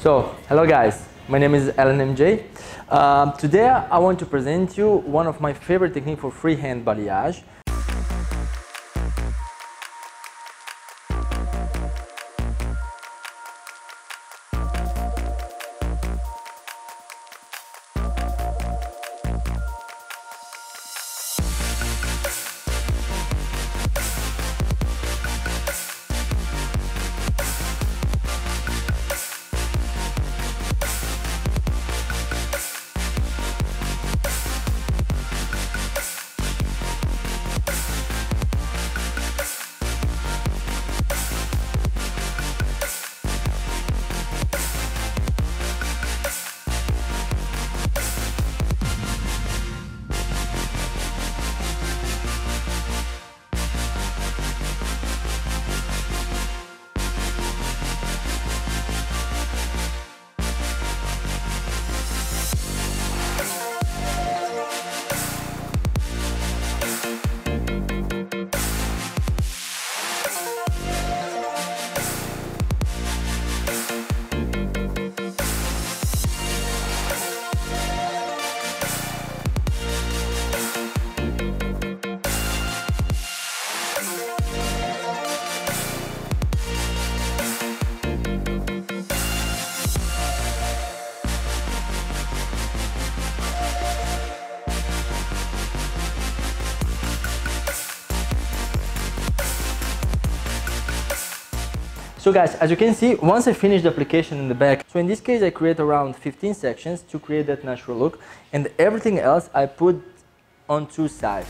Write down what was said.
So, hello guys, my name is Alenn MJ. Um, today I want to present you one of my favorite techniques for freehand balayage. So guys, as you can see, once I finish the application in the back, so in this case I create around 15 sections to create that natural look and everything else I put on two sides.